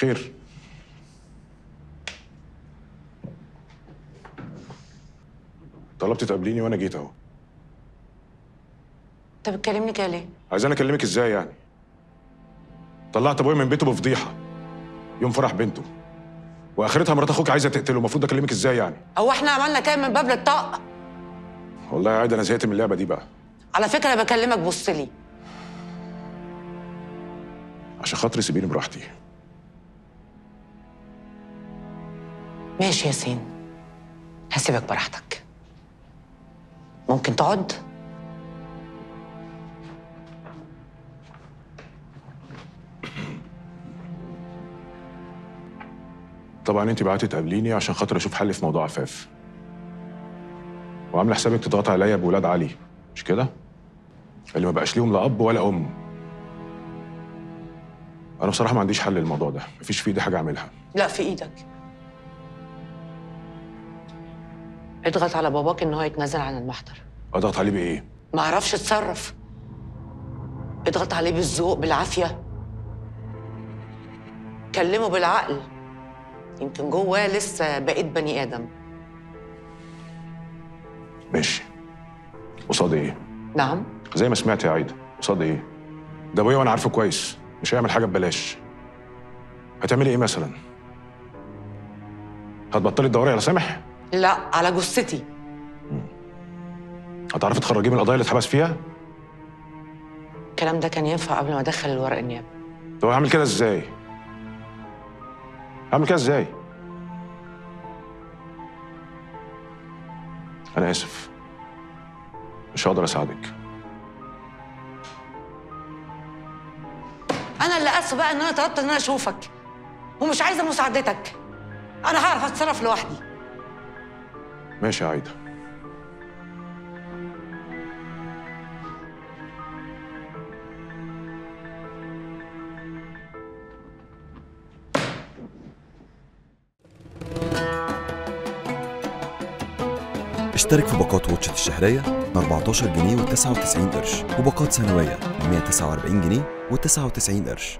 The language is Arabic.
خير. طلبت تقابليني وأنا جيت أهو. انت بتكلمني كده ليه؟ عايزاني أكلمك إزاي يعني؟ طلعت أبويا من بيته بفضيحة. يوم فرح بنته. وآخرتها مرات أخوك عايزة تقتله. المفروض أكلمك إزاي يعني؟ هو إحنا عملنا كده من باب للطاق والله يا عايده أنا زهقت من اللعبة دي بقى. على فكرة أنا بكلمك بص لي. عشان خاطري سيبيني براحتي. ماشي يا ياسين هسيبك براحتك. ممكن تقعد؟ طبعا انت بعتي تقابليني عشان خاطر أشوف حل في موضوع عفاف. وعاملة حسابك تضغط عليا بولاد علي. مش كده؟ اللي ما بقاش ليهم لا أب ولا أم. أنا بصراحة ما عنديش حل للموضوع ده. مفيش في إيدي حاجة أعملها. لا في إيدك. اضغط على باباك إن هو يتنازل عن المحضر. اضغط عليه بإيه؟ ما أعرفش اتصرف. اضغط عليه بالذوق بالعافية. كلمه بالعقل. يمكن جواه لسه بقيت بني آدم. ماشي. قصاد إيه؟ نعم. زي ما سمعت يا عايدة. قصاد إيه؟ ده أبويا وأنا عارفه كويس. مش هيعمل حاجة ببلاش. هتعملي إيه مثلا؟ هتبطلي تدوري على سامح؟ لا على جثتي. هتعرفي تخرجيه من القضايا اللي اتحبس فيها؟ الكلام ده كان ينفع قبل ما أدخل الورق النيابي طب هعمل كده إزاي؟ هعمل كده إزاي؟ أنا آسف. مش هقدر أساعدك. أنا اللي آسف بقى إن أنا طلبت إن أنا أشوفك. ومش عايزة مساعدتك. أنا هعرف أتصرف لوحدي. ماشي يا عايدة. اشترك في باقات واتشت الشهرية من 14 جنيه و99 قرش وباقات سنوية من 149 جنيه و99 قرش.